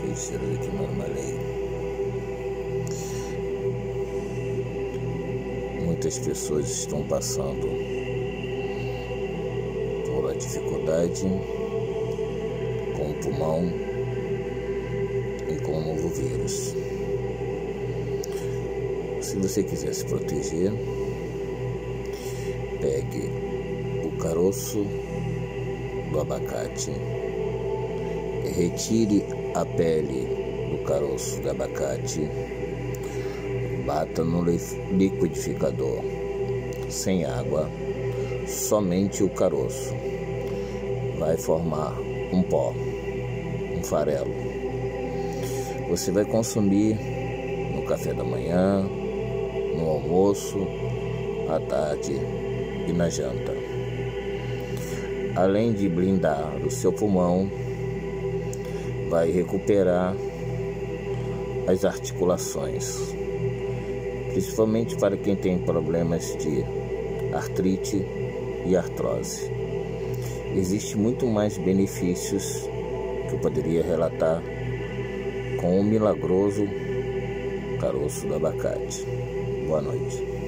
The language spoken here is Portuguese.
Feiticeiro de Marmalei. Muitas pessoas estão passando por a dificuldade com o pulmão e com o novo vírus. Se você quiser se proteger, pegue o caroço do abacate, retire a pele do caroço do abacate, bata no liquidificador, sem água, somente o caroço. Vai formar um pó, um farelo. Você vai consumir no café da manhã, no almoço, à tarde e na janta. Além de blindar o seu pulmão, vai recuperar as articulações, principalmente para quem tem problemas de artrite e artrose. Existe muito mais benefícios que eu poderia relatar com o milagroso caroço do abacate. Boa noite.